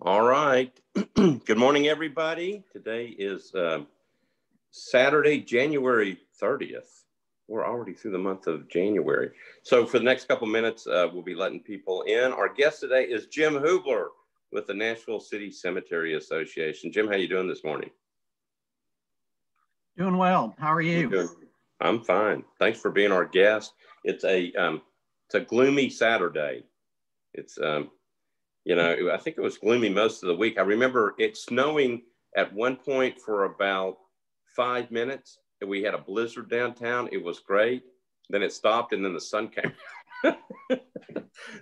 All right. Good morning, everybody. Today is uh, Saturday, January 30th. We're already through the month of January. So for the next couple minutes, uh, we'll be letting people in. Our guest today is Jim Hoobler with the Nashville City Cemetery Association. Jim, how are you doing this morning? Doing well. How are you? I'm fine. Thanks for being our guest. It's a um, it's a gloomy Saturday. It's um, you know, I think it was gloomy most of the week. I remember it snowing at one point for about five minutes. We had a blizzard downtown. It was great. Then it stopped, and then the sun came. I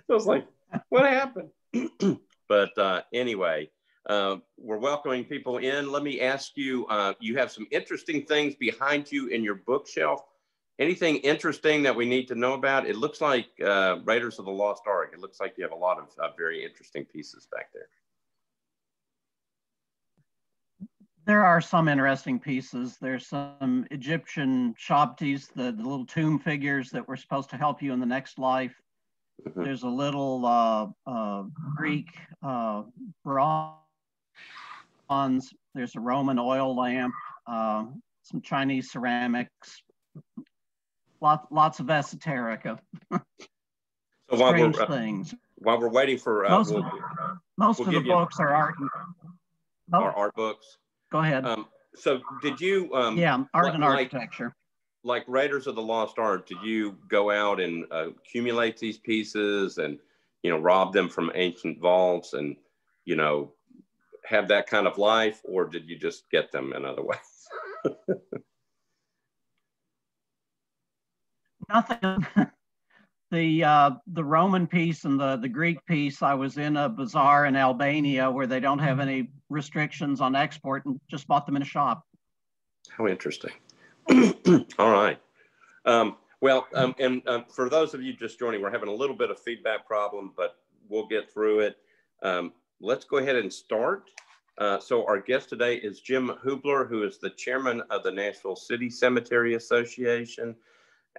was like, "What happened?" but uh, anyway, uh, we're welcoming people in. Let me ask you: uh, You have some interesting things behind you in your bookshelf anything interesting that we need to know about? It looks like uh, Raiders of the Lost Ark. It looks like you have a lot of uh, very interesting pieces back there. There are some interesting pieces. There's some Egyptian shabtis, the, the little tomb figures that were supposed to help you in the next life. Mm-hmm. There's a little uh, uh Greek uh, bronze. There's a Roman oil lamp, uh, some Chinese ceramics, lots lots of esoterica. so while we're, uh, things. While we're waiting for uh, most, we'll, of, most we'll of the books are art. Oh, are art books. Go ahead. Um, so did you? Um, yeah, art like, and architecture. Like Raiders of the Lost Art, did you go out and uh, accumulate these pieces and you know rob them from ancient vaults and you know have that kind of life, or did you just get them in other ways? nothing. the uh, the Roman piece and the the Greek piece, I was in a bazaar in Albania where they don't have any restrictions on export, and just bought them in a shop. How interesting. All right. Um, well, um, and um, for those of you just joining, we're having a little bit of feedback problem, but we'll get through it. Um, let's go ahead and start. Uh, so our guest today is Jim Hoobler, who is the chairman of the Nashville City Cemetery Association.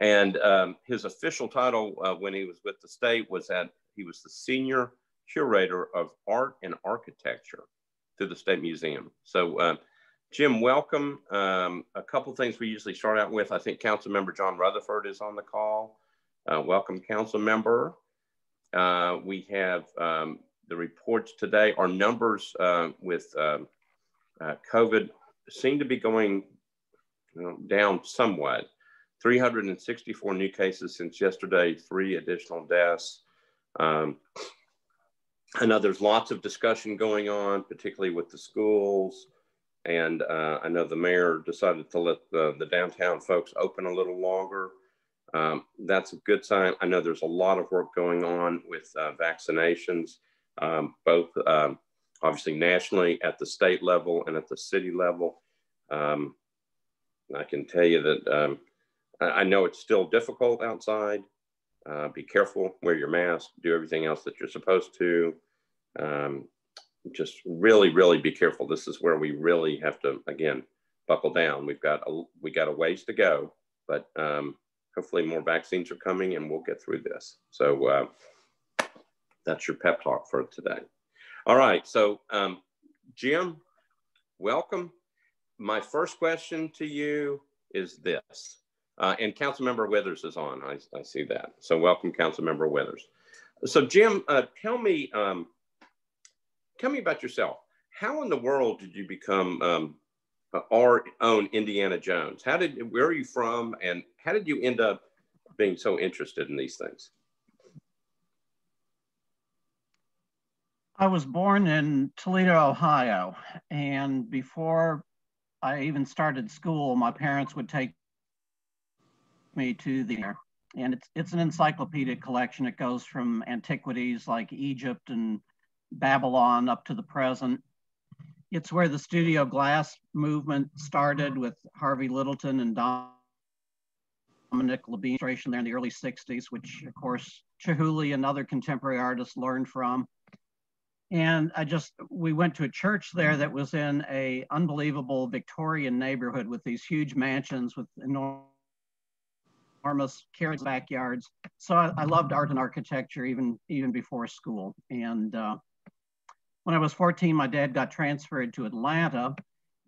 And um, his official title uh, when he was with the state was that he was the senior curator of art and architecture to the State Museum. So, uh, Jim, welcome. Um, a couple things we usually start out with. I think Council Member John Rutherford is on the call. Uh, welcome, Council Member. Uh, we have um, the reports today. Our numbers uh, with um, uh, COVID seem to be going you know, down somewhat. 364 new cases since yesterday, three additional deaths. Um, I know there's lots of discussion going on, particularly with the schools. And uh, I know the mayor decided to let the, the downtown folks open a little longer. Um, that's a good sign. I know there's a lot of work going on with uh, vaccinations, um, both um, obviously nationally at the state level and at the city level. Um, I can tell you that um, I know it's still difficult outside. Uh, be careful, wear your mask, do everything else that you're supposed to. Um, just really, really be careful. This is where we really have to, again, buckle down. We've got a, we got a ways to go, but um, hopefully more vaccines are coming and we'll get through this. So uh, that's your pep talk for today. All right, so um, Jim, welcome. My first question to you is this. Uh, and Councilmember Withers is on. I, I, see that. So welcome, Councilmember Withers. So Jim, uh, tell me, um, tell me about yourself. How in the world did you become um, our own Indiana Jones? How did, where are you from, and how did you end up being so interested in these things? I was born in Toledo, Ohio, and before I even started school, my parents would take me to there. and it's it's an encyclopedic collection. It goes from antiquities like Egypt and Babylon up to the present. It's where the studio glass movement started with Harvey Littleton and Dominick Labino there in the early 60s, which of course Chihuly and other contemporary artists learned from. And I just, we went to a church there that was in a unbelievable Victorian neighborhood with these huge mansions with enormous enormous carrots backyards. So I, I, loved art and architecture even even before school. And uh, When I was 14, my dad got transferred to Atlanta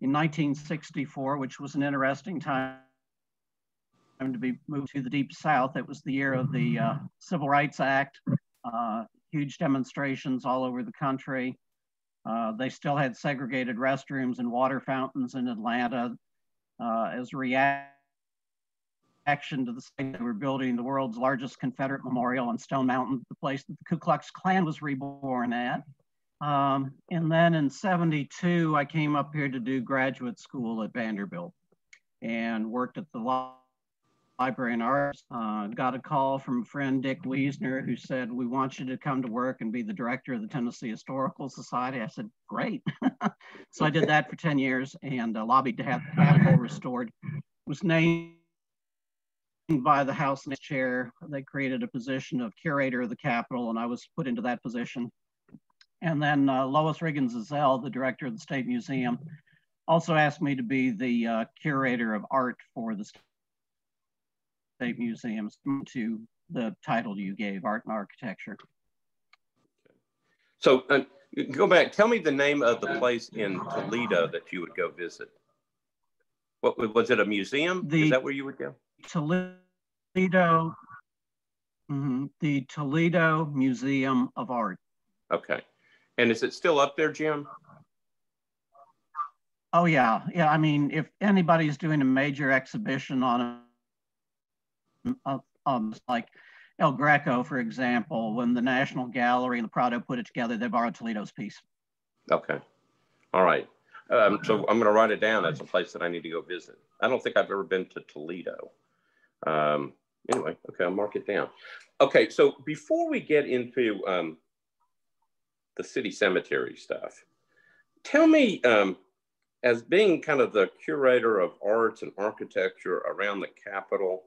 in 1964, which was an interesting time to be moved to the deep south. It was the year of the uh, Civil Rights Act, uh, huge demonstrations all over the country. Uh, they still had segregated restrooms and water fountains in Atlanta uh, as a reaction to the state they were building the world's largest Confederate memorial on Stone Mountain, the place that the Ku Klux Klan was reborn at. Um, and then in 72, I came up here to do graduate school at Vanderbilt and worked at the Library and Arts. Uh, got a call from a friend, Dick Wiesner, who said, we want you to come to work and be the director of the Tennessee Historical Society. I said, great. so I did that for 10 years and uh, lobbied to have the Capitol restored. Was named by the House chair. They created a position of curator of the Capitol and I was put into that position. And then uh, Lois Riggins Ezell, the director of the State Museum, also asked me to be the uh, curator of art for the State Museums to the title you gave, Art and Architecture. So uh, go back, tell me the name of the place in Toledo that you would go visit. What was it a museum? The Is that where you would go? Toledo, mm -hmm, the Toledo Museum of Art. Okay. And is it still up there, Jim? Oh yeah, yeah. I mean, if anybody's doing a major exhibition on a um, like El Greco, for example, when the National Gallery and the Prado put it together, they borrowed Toledo's piece. Okay. All right. Um, so I'm going to write it down. That's a place that I need to go visit. I don't think I've ever been to Toledo. Um, anyway, okay, I'll mark it down. Okay, so before we get into um, the city cemetery stuff, tell me, um, as being kind of the curator of arts and architecture around the Capitol,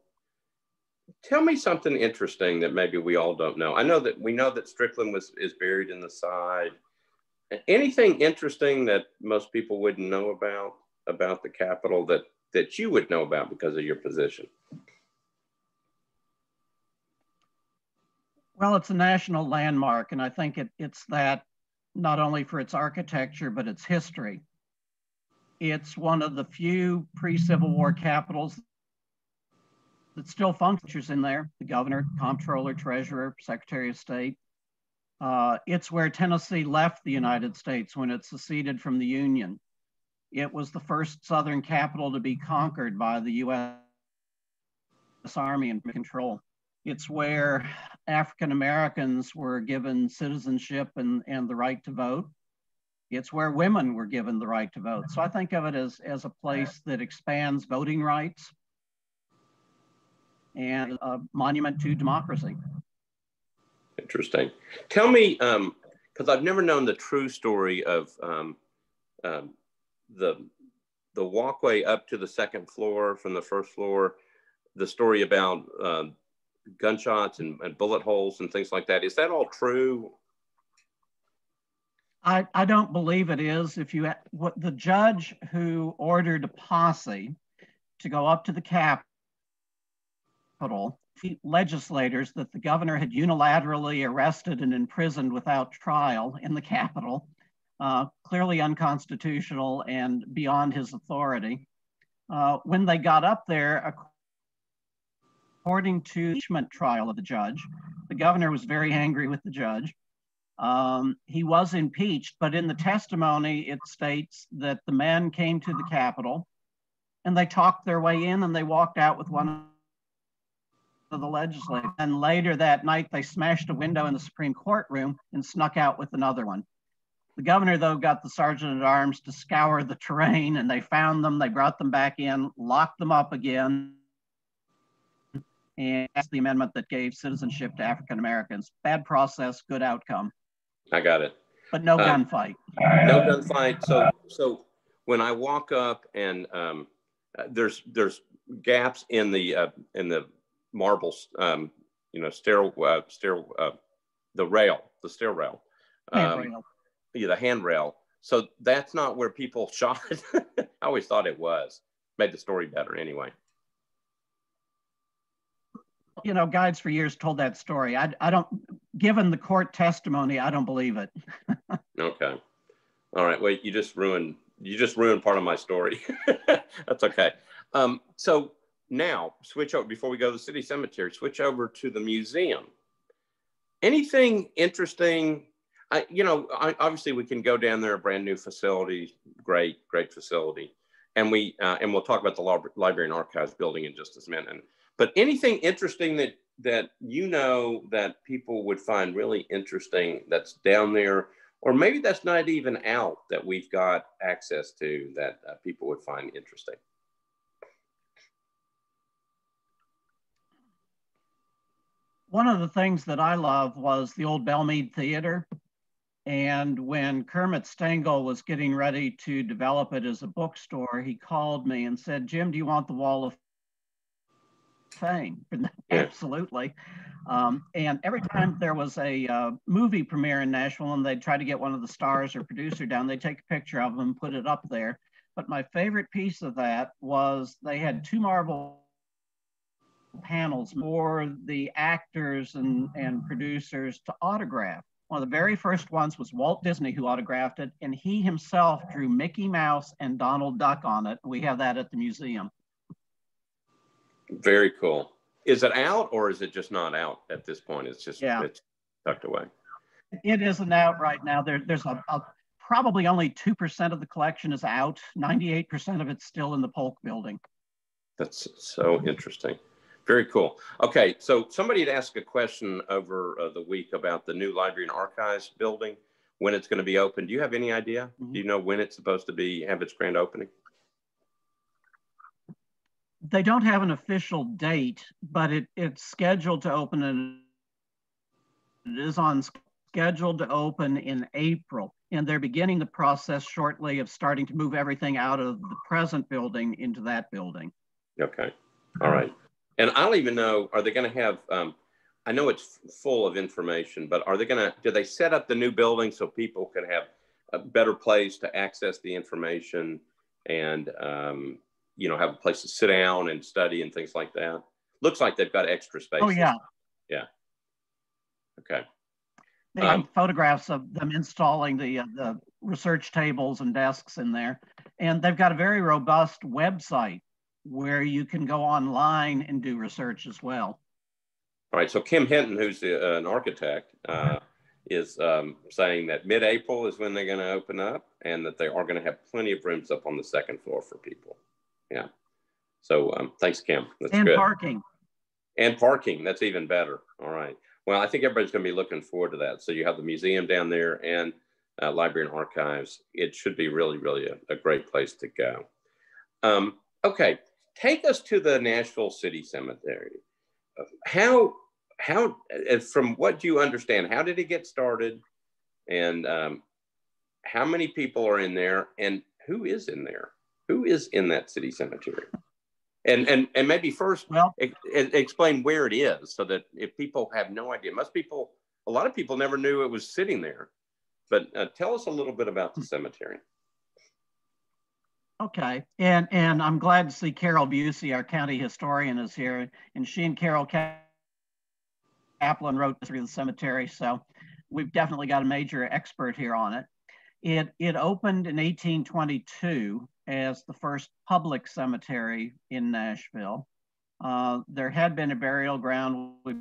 tell me something interesting that maybe we all don't know. I know that we know that Strickland was is buried in the side. Anything interesting that most people wouldn't know about about the Capitol that that you would know about because of your position? Well, it's a national landmark, and I think it, it's that not only for its architecture, but its history. It's one of the few pre-Civil War capitals that still functions in there the governor, comptroller, treasurer, secretary of state. Uh, it's where Tennessee left the United States when it seceded from the Union. It was the first Southern capital to be conquered by the US Army and control. It's where African Americans were given citizenship and, and the right to vote. It's where women were given the right to vote. So I think of it as, as a place that expands voting rights and a monument to democracy. Interesting. Tell me, because um, I've never known the true story of um, um, the the walkway up to the second floor from the first floor, the story about uh, gunshots and, and, bullet holes and things like that. Is that all true? I, I don't believe it is. If you what the judge who ordered a posse to go up to the Capitol legislators that the governor had unilaterally arrested and imprisoned without trial in the Capitol, uh, clearly unconstitutional and beyond his authority. Uh, when they got up there, according to the impeachment trial of the judge, the governor was very angry with the judge. Um, he was impeached, but in the testimony, it states that the men came to the Capitol and they talked their way in and they walked out with one of the legislature. And later that night, they smashed a window in the Supreme Court room and snuck out with another one. The governor, though, got the sergeant at arms to scour the terrain and they found them. They brought them back in, locked them up again, and passed the amendment that gave citizenship to African Americans. Bad process, good outcome. I got it. But no um, gunfight. No gunfight. So, so when I walk up and um, uh, there's there's gaps in the uh, in the marble, um, you know, stair, uh, stair, uh, the rail, the stair rail. Um, yeah, the handrail. So that's not where people shot. I always thought it was. Made the story better anyway. You know, guides for years told that story. I, I don't, given the court testimony, I don't believe it. Okay. All right. Wait, you just ruined you just ruined part of my story. That's okay. Um, so now switch over before we go to the city cemetery. Switch over to the museum. Anything interesting? I, you know, I, obviously we can go down there, a brand new facility, great, great facility, and we uh, and we'll talk about the library and archives building in just a minute. But anything interesting that that you know that people would find really interesting that's down there or maybe that's not even out that we've got access to that uh, people would find interesting? One of the things that i love was the old Belle Meade theater. And when kermit stengel was getting ready to develop it as a bookstore he called me and said jim do you want the wall of fame. Absolutely. Um, and every time there was a uh, movie premiere in Nashville and they'd try to get one of the stars or producer down, they'd take a picture of them and put it up there. But my favorite piece of that was they had two marble panels for the actors and, and producers to autograph. One of the very first ones was Walt Disney who autographed it, and he himself drew Mickey Mouse and Donald Duck on it. We have that at the museum. Very cool. Is it out or is it just not out at this point? It's just yeah. it's tucked away. It isn't out right now. There, there's a, a probably only 2% of the collection is out. 98% of it's still in the Polk building. That's so interesting. Very cool. Okay, so somebody had asked a question over uh, the week about the new library and archives building, when it's going to be open. Do you have any idea? Mm-hmm. Do you know when it's supposed to be have its grand opening? They don't have an official date, but it, it's scheduled to open and it is on scheduled to open in April. And they're beginning the process shortly of starting to move everything out of the present building into that building. Okay. All right. And I don't even know, are they going to have, um, I know it's full of information, but are they going to, do they set up the new building so people can have a better place to access the information and um, you know, have a place to sit down and study and things like that? Looks like they've got extra space. Oh yeah. Yeah. Okay. They have um, photographs of them installing the uh, the research tables and desks in there, and they've got a very robust website where you can go online and do research as well. All right. So Kim Hinton, who's the, uh, an architect, uh, is um, saying that mid-April is when they're going to open up, and that they are going to have plenty of rooms up on the second floor for people. Yeah. So um, thanks, Kim. That's and good. parking. And parking. That's even better. All right. Well, I think everybody's going to be looking forward to that. So you have the museum down there and uh, library and archives. It should be really, really a, a great place to go. Um, okay. Take us to the Nashville City Cemetery. How, how, uh, from what you understand, how did it get started? And um, how many people are in there? And who is in there? Who is in that city cemetery? And and and maybe first, well, e- explain where it is, so that if people have no idea, most people, a lot of people never knew it was sitting there. But uh, tell us a little bit about the cemetery. Okay, and and I'm glad to see Carol Bucy, our county historian, is here, and she and Carol Kaplan wrote through the cemetery, so we've definitely got a major expert here on it. It it opened in 1822 as the first public cemetery in Nashville. Uh, there had been a burial ground, we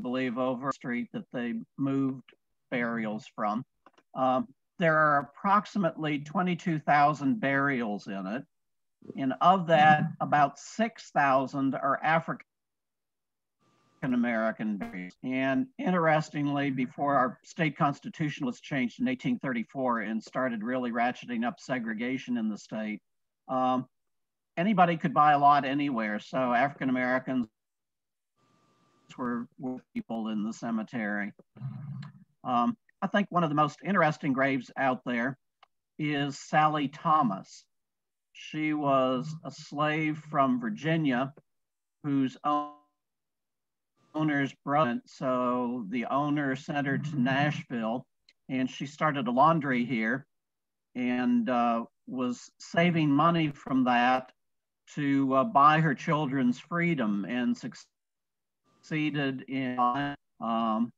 believe, over street that they moved burials from. Um, there are approximately 22,000 burials in it. And of that, about 6,000 are African American base. And interestingly, before our state constitution was changed in 1834 and started really ratcheting up segregation in the state, um, anybody could buy a lot anywhere. So African Americans were, were, people in the cemetery. Um, I think one of the most interesting graves out there is Sally Thomas. She was a slave from Virginia whose own owner's brother. So the owner sent her to Nashville and she started a laundry here and uh, was saving money from that to uh, buy her children's freedom and succeeded in um,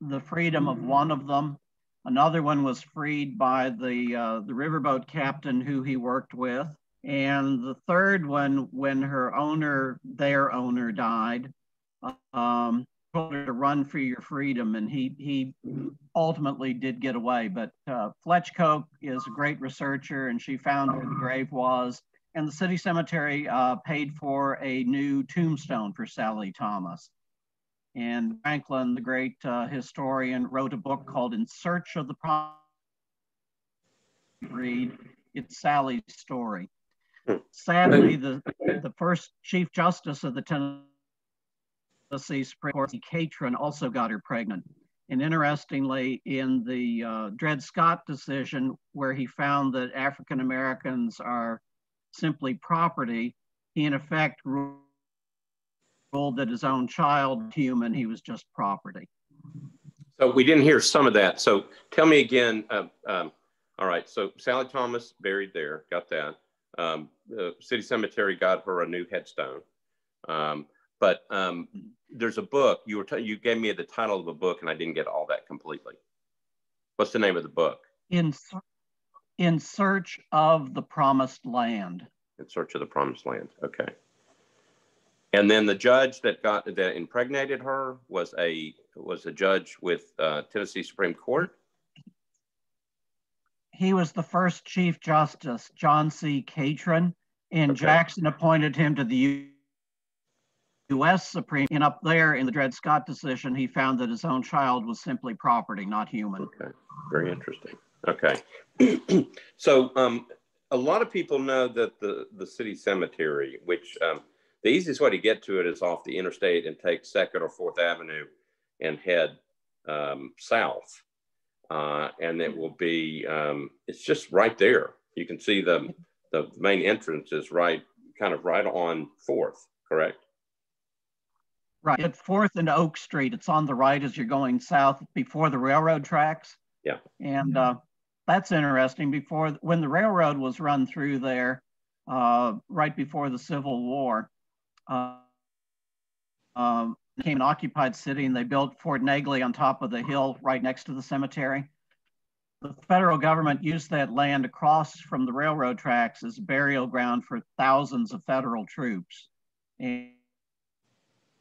the freedom of one of them. Another one was freed by the uh, the riverboat captain who he worked with, and the third one, when her owner, their owner, died, um, told her to run for your freedom, and he he ultimately did get away. But uh, Fletch Coke is a great researcher, and she found where the grave was, and the city cemetery uh, paid for a new tombstone for Sally Thomas. And Franklin, the great uh, historian, wrote a book called In Search of the Promised Read. It's Sally's story. Hmm. Sadly, the, the first Chief Justice of the Tennessee Supreme Court, Catron, also got her pregnant. And interestingly, in the uh, Dred Scott decision, where he found that African Americans are simply property, he in effect ruled that his own child, human, he was just property. So we didn't hear some of that. So tell me again. Uh, um, all right. So Sally Thomas buried there. Got that. Um, the city cemetery got her a new headstone. Um, but um, there's a book you were t- you gave me the title of a book, and I didn't get all that completely. What's the name of the book? In in search of the promised land. In search of the promised land. Okay. And then the judge that got that impregnated her was a was a judge with uh, Tennessee Supreme Court. He was the first Chief Justice, John C. Catron, and okay. Jackson appointed him to the U.S. Supreme. And up there in the Dred Scott decision, he found that his own child was simply property, not human. Okay, very interesting. Okay, so um, a lot of people know that the the city cemetery, which um, the easiest way to get to it is off the interstate and take Second or Fourth Avenue and head um, south. Uh, and it will be, um, it's just right there. You can see the, the main entrance is right, kind of right on Fourth, correct? Right, at Fourth and Oak Street. It's on the right as you're going south before the railroad tracks. Yeah. And uh, that's interesting. Before, when the railroad was run through there, uh, right before the Civil War, uh, um, became an occupied city and they built Fort Negley on top of the hill right next to the cemetery. The federal government used that land across from the railroad tracks as burial ground for thousands of federal troops. And,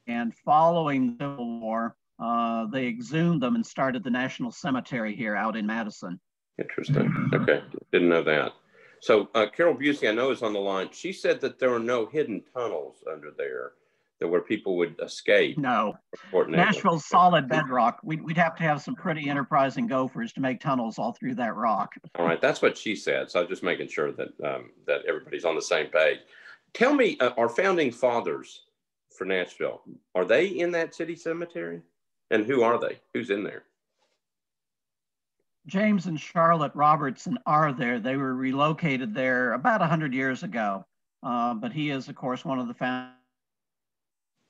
and following the Civil War, uh, they exhumed them and started the National Cemetery here out in Madison. Interesting. Okay, didn't know that. So uh, Carol Bucy, I know is on the line. She said that there are no hidden tunnels under there that where people would escape. No, Nashville's solid bedrock. We'd, we'd have to have some pretty enterprising gophers to make tunnels all through that rock. All right, that's what she said. So I'm just making sure that um, that everybody's on the same page. Tell me, uh, our founding fathers for Nashville are they in that city cemetery? And who are they? Who's in there? James and Charlotte Robertson are there. They were relocated there about 100 years ago. Uh, but he is, of course, one of the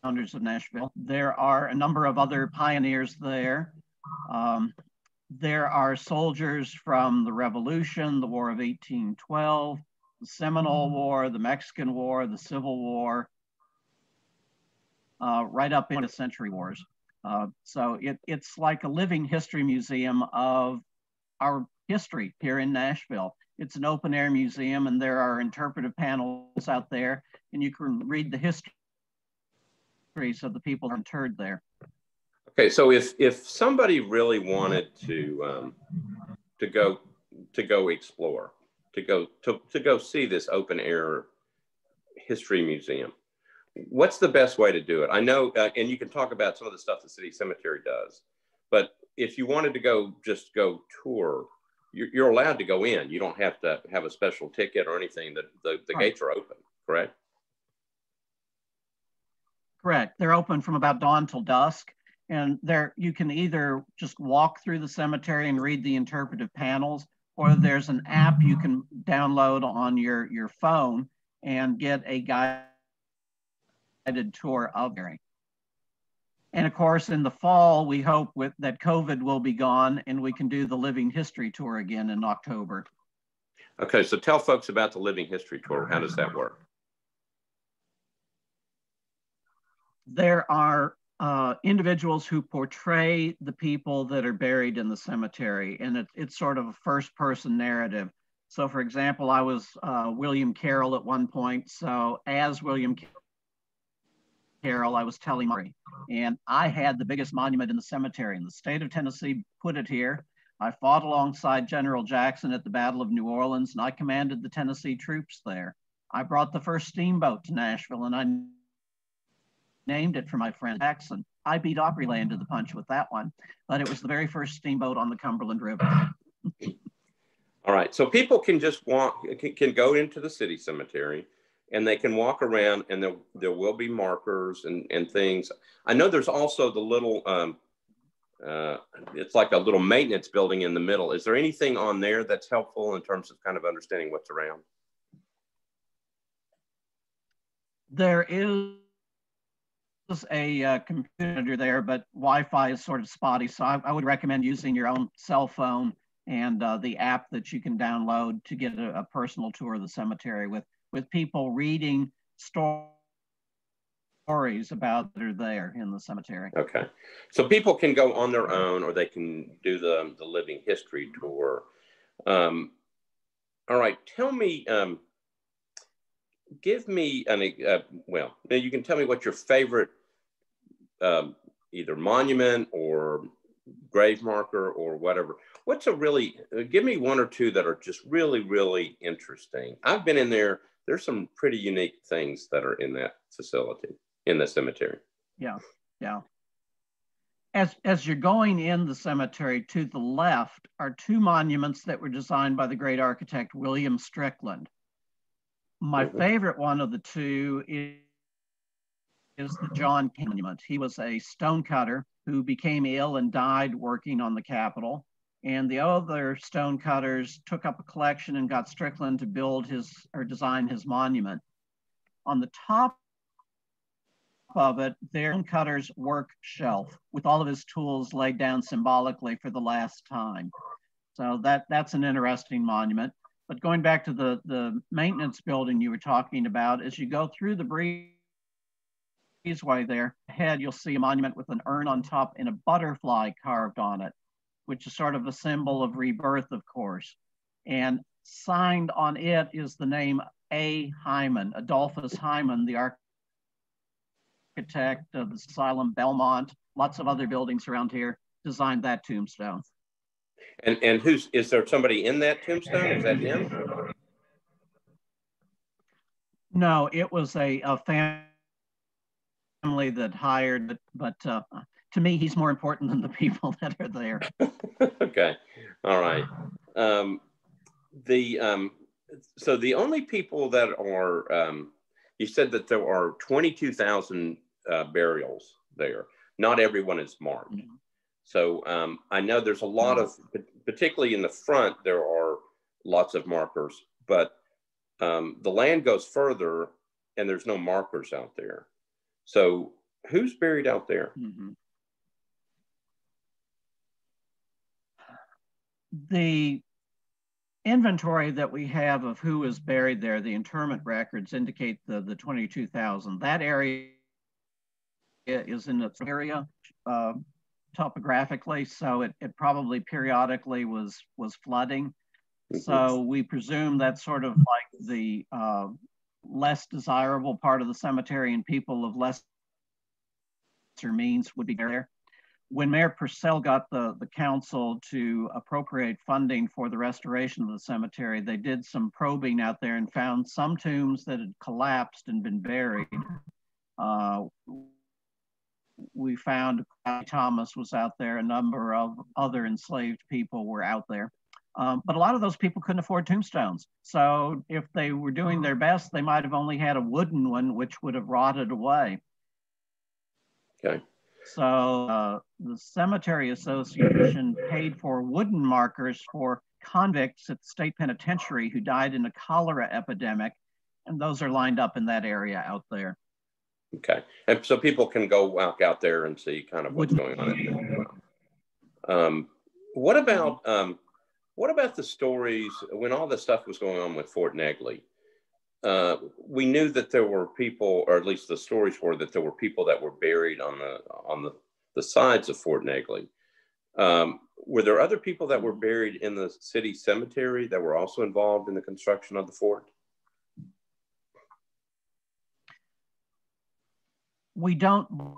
founders of Nashville. There are a number of other pioneers there. Um, there are soldiers from the Revolution, the War of 1812, the Seminole War, the Mexican War, the Civil War, right up into the century wars. Uh, so it, it's like a living history museum of our history here in Nashville. It's an open air museum and there are interpretive panels out there and you can read the histories of the people interred there. Okay, so if if somebody really wanted to um, to go to go explore, to go to, to go see this open air history museum, what's the best way to do it? I know, uh, and you can talk about some of the stuff the city cemetery does, but if you wanted to go just go tour, you're, you're allowed to go in. You don't have to have a special ticket or anything. The, the, the gates are open, correct? Correct. They're open from about dawn till dusk. And there you can either just walk through the cemetery and read the interpretive panels, or there's an app you can download on your, your phone and get a guided tour of the and of course, in the fall, we hope with, that COVID will be gone and we can do the Living History Tour again in October. Okay, so tell folks about the Living History Tour. How does that work? There are uh, individuals who portray the people that are buried in the cemetery, and it, it's sort of a first person narrative. So, for example, I was uh, William Carroll at one point. So, as William Carroll, I was telling Murray, and I had the biggest monument in the cemetery, and the state of Tennessee put it here. I fought alongside General Jackson at the Battle of New Orleans, and I commanded the Tennessee troops there. I brought the first steamboat to Nashville, and I named it for my friend Jackson. I beat Opryland to the punch with that one, but it was the very first steamboat on the Cumberland River. All right, so people can just walk, can, can go into the city cemetery and they can walk around and there, there will be markers and, and things. I know there's also the little, um, uh, it's like a little maintenance building in the middle. Is there anything on there that's helpful in terms of kind of understanding what's around? There is a uh, computer there, but Wi-Fi is sort of spotty. So I, I would recommend using your own cell phone and uh, the app that you can download to get a, a, personal tour of the cemetery with with people reading stories about that are there in the cemetery. Okay, so people can go on their own, or they can do the the living history tour. Um, all right, tell me. Um, give me an uh, well you can tell me what your favorite um, either monument or grave marker or whatever. What's a really, uh, give me one or two that are just really, really interesting. I've been in there. There's some pretty unique things that are in that facility, in the cemetery. Yeah, yeah. As, as you're going in the cemetery to the left are two monuments that were designed by the great architect William Strickland. My mm-hmm. favorite one of the two is is the John King Monument. He was a stonecutter who became ill and died working on the Capitol. And the other stonecutters took up a collection and got Strickland to build his or design his monument. On the top of it, their cutter's work shelf with all of his tools laid down symbolically for the last time. So that, that's an interesting monument. But going back to the, the maintenance building you were talking about, as you go through the breeze breezeway there. Ahead, you'll see a monument with an urn on top and a butterfly carved on it, which is sort of a symbol of rebirth, of course. And signed on it is the name A. Heiman, Adolphus Heiman, the architect of the Asylum Belmont, lots of other buildings around here, designed that tombstone. And and who's is there somebody in that tombstone? Is that him? No, it was a, a family that hired, but uh, to me, he's more important than the people that are there. okay, all right. Um, the um, so the only people that are um, you said that there are twenty two thousand uh, burials there. Not everyone is marked. Mm-hmm. So um, I know there's a lot of, particularly in the front, there are lots of markers, but um, the land goes further and there's no markers out there. So who's buried out there? Mm-hmm. The inventory that we have of who is buried there, the interment records indicate the, the 22,000. That area is in its area uh, topographically, so it, it probably periodically was, was flooding. Mm-hmm. So we presume that's sort of like the uh, less desirable part of the cemetery and people of less means would be there. When Mayor Purcell got the, the council to appropriate funding for the restoration of the cemetery, they did some probing out there and found some tombs that had collapsed and been buried. Uh, we found Thomas was out there, a number of other enslaved people were out there. Um, but a lot of those people couldn't afford tombstones. So if they were doing their best, they might have only had a wooden one, which would have rotted away. Okay. So uh, the Cemetery Association paid for wooden markers for convicts at the state penitentiary who died in a cholera epidemic, and those are lined up in that area out there. Okay, and so people can go walk out there and see kind of what's going on. Um, what about um, what about the stories when all the stuff was going on with Fort Negley? Uh, we knew that there were people, or at least the stories were that there were people that were buried on the on the, the sides of Fort Negley. Um, were there other people that were buried in the city cemetery that were also involved in the construction of the fort? We don't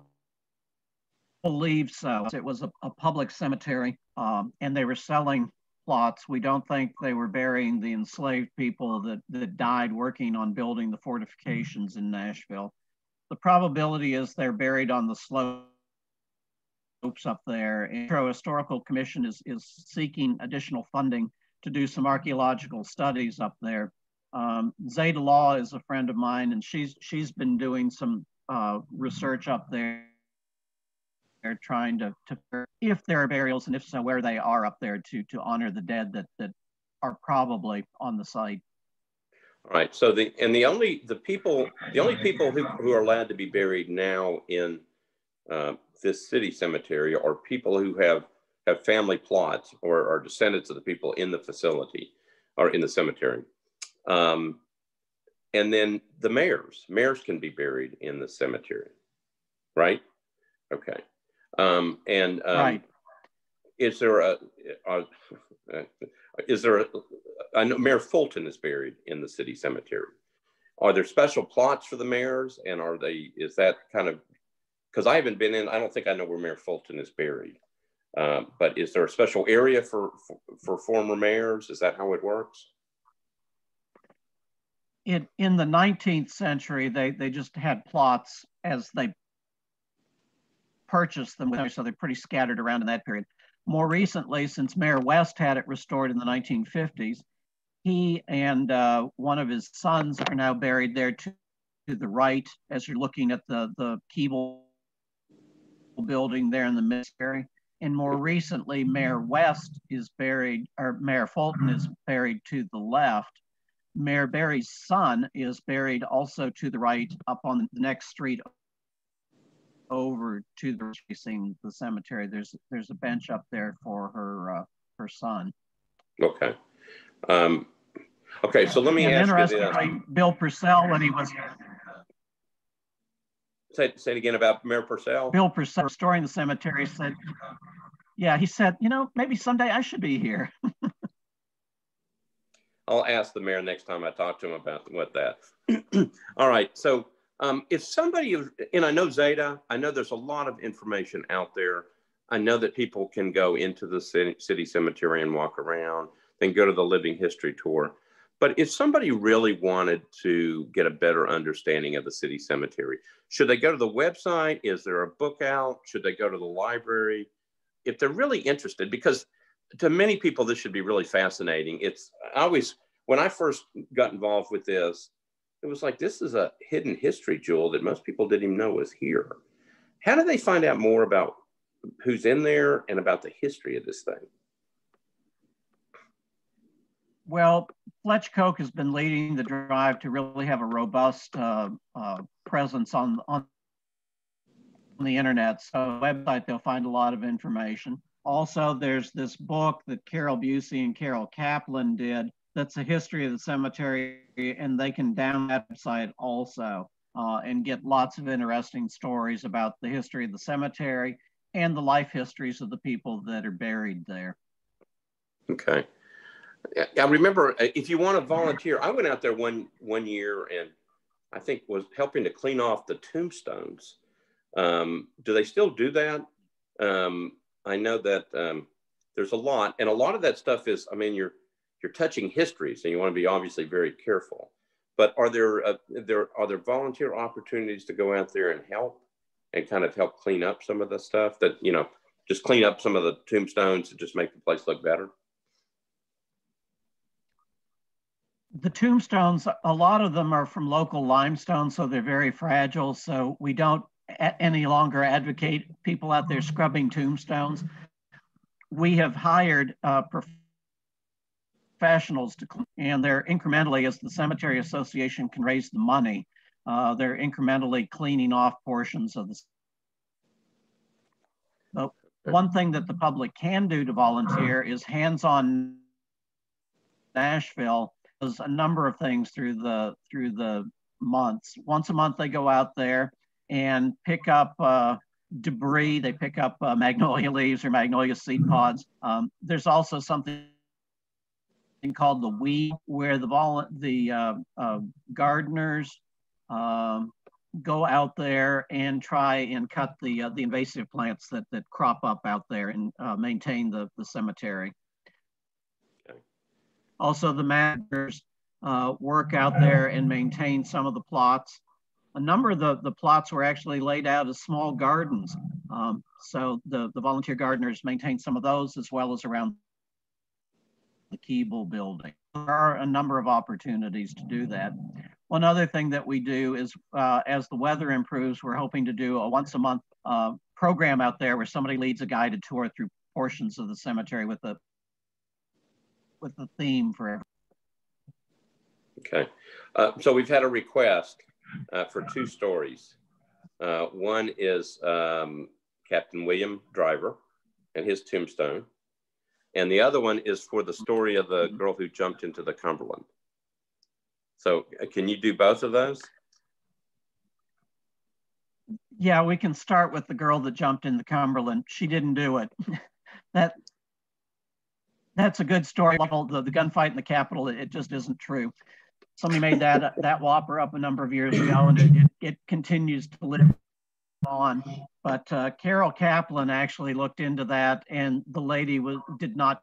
believe so. It was a, a public cemetery um, and they were selling plots. We don't think they were burying the enslaved people that, that died working on building the fortifications in Nashville. The probability is they're buried on the slopes up there. And the Historical Commission is, is seeking additional funding to do some archaeological studies up there. Um, Zeta Law is a friend of mine, and she's she's been doing some uh, research up there. They're trying to, to if there are burials and if so, where they are up there to to honor the dead that that are probably on the site. All right. So the and the only the people the only people who, who are allowed to be buried now in uh, this city cemetery are people who have have family plots or are descendants of the people in the facility or in the cemetery. Um, and then the mayors, mayors can be buried in the cemetery, right? Okay. Um, and um, right. is there a, a, a is there a, I know Mayor Fulton is buried in the city cemetery. Are there special plots for the mayors, and are they? Is that kind of because I haven't been in? I don't think I know where Mayor Fulton is buried. Um, but is there a special area for, for, for former mayors? Is that how it works? in in the 19th century, they they just had plots as they purchased them, with, so they're pretty scattered around in that period. More recently, since Mayor West had it restored in the 1950s, he and uh, one of his sons are now buried there to, to the right as you're looking at the the Keble building there in the Missouri. And more recently, Mayor West is buried, or Mayor Fulton is buried to the left Mayor Barry's son is buried also to the right up on the next street over to the facing the cemetery. There's there's a bench up there for her uh, her son. Okay. Um, okay, so let me and ask you this. Bill Purcell, when he was say, say it again about Mayor Purcell. Bill Purcell restoring the cemetery said, yeah, he said, you know, maybe someday I should be here. I'll ask the mayor next time I talk to him about what that. All right. So um, if somebody, and I know Zeta, I know there's a lot of information out there. I know that people can go into the city, city cemetery and walk around, then go to the living history tour. But if somebody really wanted to get a better understanding of the city cemetery, should they go to the website? Is there a book out? Should they go to the library? If they're really interested, because to many people, this should be really fascinating. It's I always when I first got involved with this, it was like this is a hidden history jewel that most people didn't even know was here. How do they find out more about who's in there and about the history of this thing? Well, Fletch Coke has been leading the drive to really have a robust uh, uh, presence on, on the internet. So website, they'll find a lot of information. Also, there's this book that Carol Bucy and Carol Kaplan did that's a history of the cemetery, and they can down that website also uh, and get lots of interesting stories about the history of the cemetery and the life histories of the people that are buried there. Okay. I remember uh, if you want to volunteer, I went out there one one year and I think was helping to clean off the tombstones. Um, do they still do that? Um, I know that um, there's a lot, and a lot of that stuff is, I mean, you're you're touching history, so you want to be obviously very careful. But are there uh, there are there volunteer opportunities to go out there and help and kind of help clean up some of the stuff that you know, just clean up some of the tombstones to just make the place look better? the tombstones, a lot of them are from local limestone, so they're very fragile. So we don't any longer advocate people out there scrubbing tombstones. We have hired uh, professionals to, and they're incrementally, as the Cemetery Association can raise the money, uh, they're incrementally cleaning off portions of the. But one thing that the public can do to volunteer is hands-on Nashville does a number of things through the through the months. Once a month, they go out there and pick up uh, debris. They pick up uh, magnolia leaves or magnolia seed pods. Um, there's also something called the weed, where the vol- the uh, uh gardeners um, go out there and try and cut the uh, the invasive plants that that crop up out there and uh, maintain the the cemetery. Okay. Also, the managers uh, work out there and maintain some of the plots. A number of the, the plots were actually laid out as small gardens. Um, so the, the volunteer gardeners maintain some of those as well as around the Keble building. There are a number of opportunities to do that. One other thing that we do is uh, as the weather improves, we're hoping to do a once a month uh, program out there where somebody leads a guided tour through portions of the cemetery with a with the theme for Okay. Uh, so we've had a request uh, for two stories. Uh, one is um, Captain William Driver and his tombstone. And the other one is for the story of the girl who jumped into the Cumberland. So uh, can you do both of those? Yeah, we can start with the girl that jumped in the Cumberland. She didn't do it. that that's a good story. The, the gunfight in the Capitol, it just isn't true somebody made that that whopper up a number of years ago, and it, it continues to live on. But uh, Carol Kaplan actually looked into that, and the lady was did not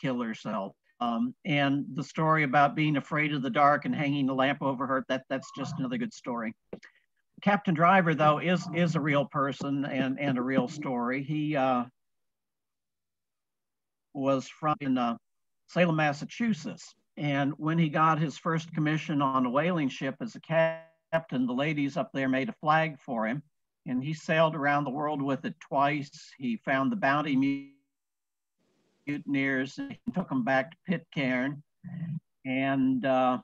kill herself. Um, and the story about being afraid of the dark and hanging the lamp over her that that's just another good story. Captain Driver, though, is is a real person and and a real story. He uh, was from in uh, Salem, Massachusetts, and when he got his first commission on a whaling ship as a captain, the ladies up there made a flag for him. And he sailed around the world with it twice. He found the bounty mutineers and took them back to Pitcairn. And uh,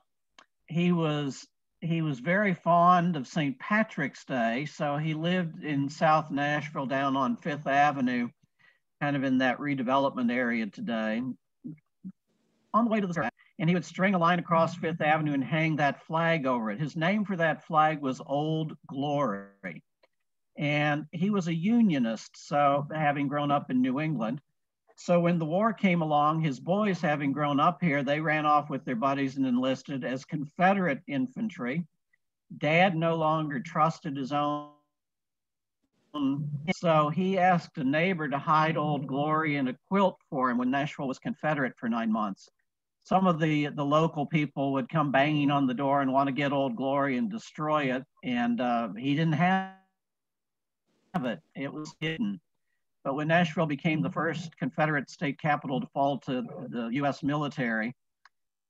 he was he was very fond of St. Patrick's Day, so he lived in South Nashville down on Fifth Avenue, kind of in that redevelopment area today. On the way to the and he would string a line across Fifth Avenue and hang that flag over it. His name for that flag was Old Glory. And he was a Unionist, so having grown up in New England. So when the war came along, his boys, having grown up here, they ran off with their buddies and enlisted as Confederate infantry. Dad no longer trusted his own. So he asked a neighbor to hide Old Glory in a quilt for him when Nashville was Confederate for nine months some of the the local people would come banging on the door and want to get Old Glory and destroy it, and uh, he didn't have it. It was hidden. But when Nashville became the first Confederate state capital to fall to the U.S. military,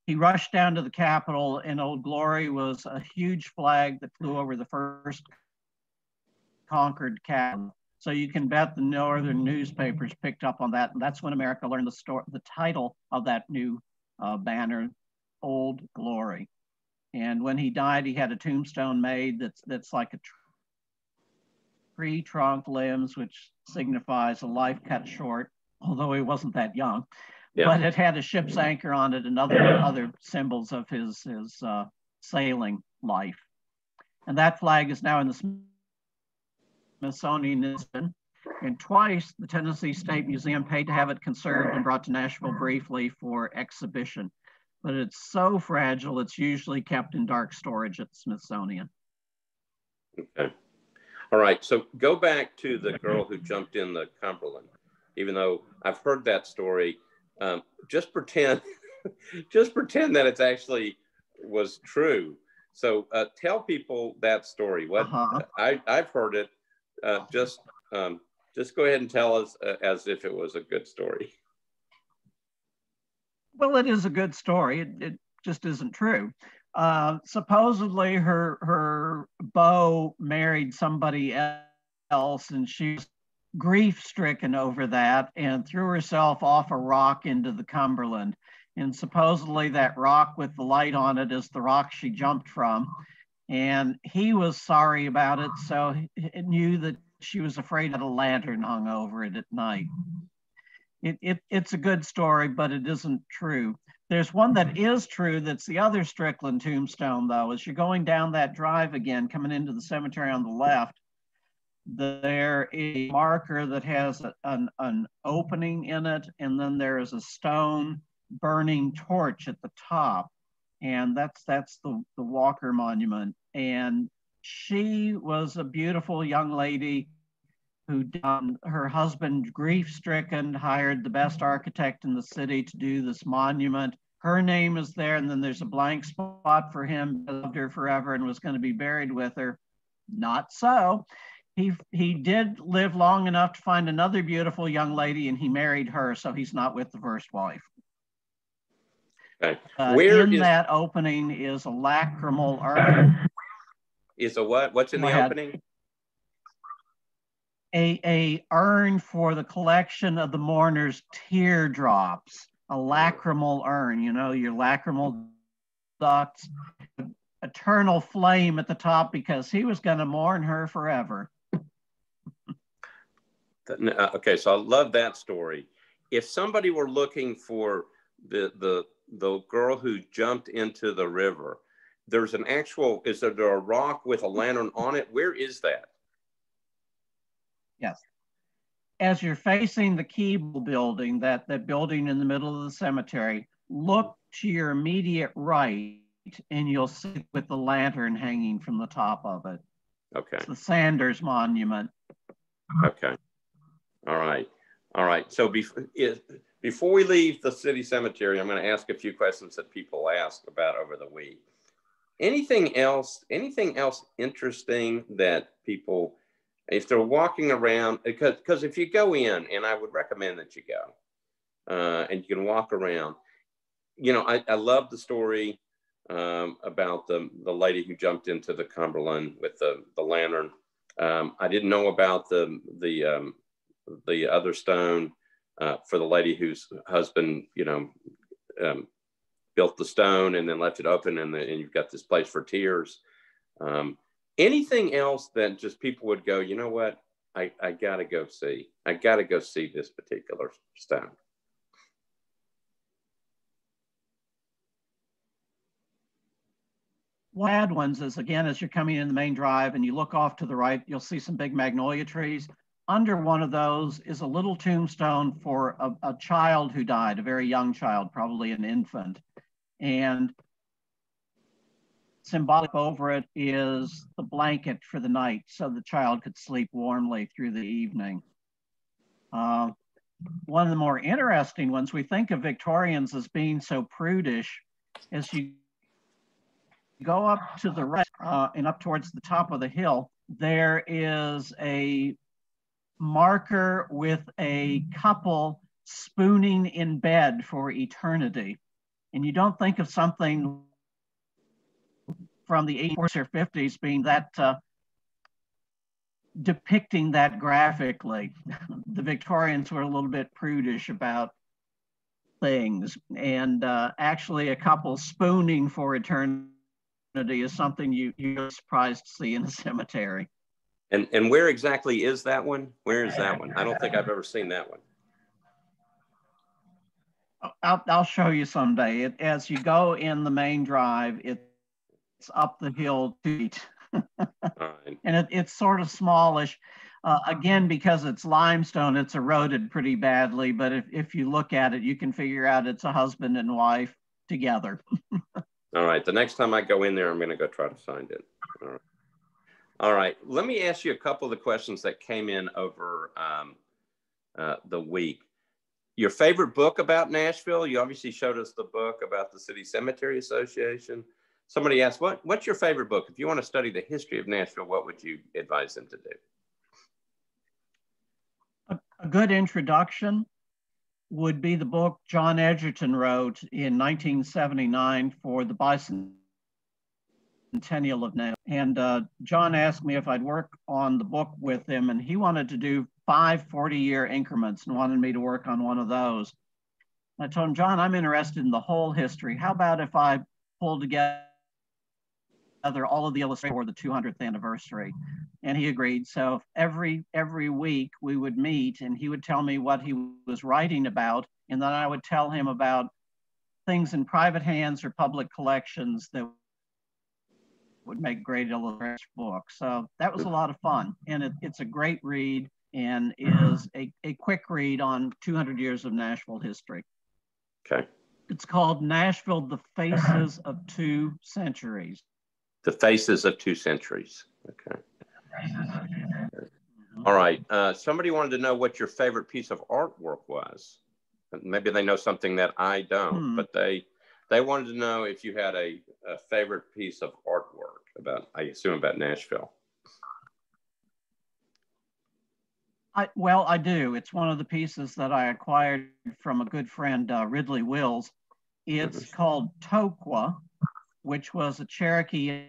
he rushed down to the Capitol, and Old Glory was a huge flag that flew over the first conquered capital. So you can bet the northern newspapers picked up on that, and that's when America learned the story, the title of that new uh, banner, Old Glory. And when he died, he had a tombstone made that's that's like a tree trunk limbs, which signifies a life cut short, although he wasn't that young. Yeah. But it had a ship's anchor on it and other other symbols of his his uh, sailing life. And that flag is now in the Smithsonian. And twice the Tennessee State Museum paid to have it conserved and brought to Nashville briefly for exhibition. But it's so fragile, it's usually kept in dark storage at the Smithsonian. Okay. All right. So go back to the girl who jumped in the Cumberland. Even though I've heard that story, um, just pretend, just pretend that it's actually was true. So uh, tell people that story. What uh-huh. I, I've heard it. Uh, just um, just go ahead and tell us uh, as if it was a good story. Well, it is a good story. It, it just isn't true. Uh, supposedly, her her beau married somebody else, and she's grief stricken over that, and threw herself off a rock into the Cumberland. And supposedly, that rock with the light on it is the rock she jumped from. And he was sorry about it, so he knew that she was afraid that a lantern hung over it at night. It, it, it's a good story, but it isn't true. There's one that mm-hmm. is true that's the other Strickland tombstone, though. As you're going down that drive again, coming into the cemetery on the left, there is a marker that has an, an opening in it, and then there is a stone burning torch at the top. And that's that's the, the Walker Monument. And she was a beautiful young lady who done her husband grief stricken hired the best architect in the city to do this monument. Her name is there and then there's a blank spot for him loved her forever and was going to be buried with her. Not so. He he did live long enough to find another beautiful young lady and he married her so he's not with the first wife. Okay. uh, Where in is, that opening is a lacrimal urn is a what? What's in Go the ahead. opening a, a urn for the collection of the mourner's teardrops, a lacrimal urn, you know, your lacrimal ducts, eternal flame at the top because he was going to mourn her forever. Uh, okay, so I love that story. If somebody were looking for the the the girl who jumped into the river, there's an actual is there a rock with a lantern on it? Where is that? Yes. As you're facing the Keble building, that, that building in the middle of the cemetery, look to your immediate right and you'll see with the lantern hanging from the top of it. Okay. It's the Sanders Monument. Okay. All right. All right. So before, before we leave the city cemetery, I'm going to ask a few questions that people ask about over the week. Anything else? Anything else interesting that people if they're walking around, because because if you go in, and I would recommend that you go, uh, and you can walk around. You know, I, I love the story um, about the the lady who jumped into the Cumberland with the the lantern. Um, I didn't know about the the um, the other stone uh, for the lady whose husband, you know, um, built the stone and then left it open, and, the, and you've got this place for tears. Um, anything else that just people would go, you know what? I, I got to go see. I got to go see this particular stone. Lad ones is again, as you're coming in the main drive and you look off to the right, you'll see some big magnolia trees. Under one of those is a little tombstone for a, a child who died, a very young child, probably an infant. And symbolic over it is the blanket for the night so the child could sleep warmly through the evening. Uh, one of the more interesting ones, we think of Victorians as being so prudish, as you go up to the right uh, and up towards the top of the hill, there is a marker with a couple spooning in bed for eternity. And you don't think of something from the 80s or 50s being that uh, depicting that graphically. the Victorians were a little bit prudish about things, and uh, actually, a couple spooning for eternity is something you you're surprised to see in a cemetery. And and where exactly is that one? Where is that one? I don't think I've ever seen that one. I'll, I'll show you someday. It, as you go in the main drive, it it's up the hill two feet. and it, it's sort of smallish. Uh, again, because it's limestone, it's eroded pretty badly. But if, if you look at it, you can figure out it's a husband and wife together. All right. The next time I go in there, I'm going to go try to find it. All right. All right. Let me ask you a couple of the questions that came in over um, uh, the week. Your favorite book about Nashville? You obviously showed us the book about the City Cemetery Association somebody asked, what, what's your favorite book? If you want to study the history of Nashville, what would you advise them to do? A, a good introduction would be the book John Egerton wrote in 1979 for the bicentennial of Nashville. And uh, John asked me if I'd work on the book with him, and he wanted to do five 40 year increments and wanted me to work on one of those. I told him, John, I'm interested in the whole history. How about if I pull together together all of the illustrations for the 200th anniversary and he agreed so every every week we would meet and he would tell me what he was writing about and then i would tell him about things in private hands or public collections that would make great illustration books. So that was a lot of fun. And it, it's a great read and is a, a quick read on 200 years of Nashville history. Okay. It's called Nashville, The Faces of Two Centuries. The Faces of Two Centuries. Okay. All right. Uh, somebody wanted to know what your favorite piece of artwork was. Maybe they know something that I don't, hmm. but they they wanted to know if you had a, a favorite piece of artwork about, I assume about Nashville. I, well, I do. It's one of the pieces that I acquired from a good friend, uh, Ridley Wills. It's mm-hmm. called Toqua, which was a Cherokee